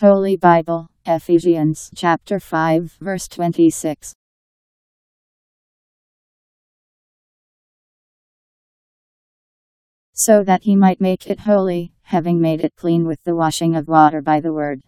Holy Bible, Ephesians chapter 5 verse 26. So that he might make it holy, having made it clean with the washing of water by the word,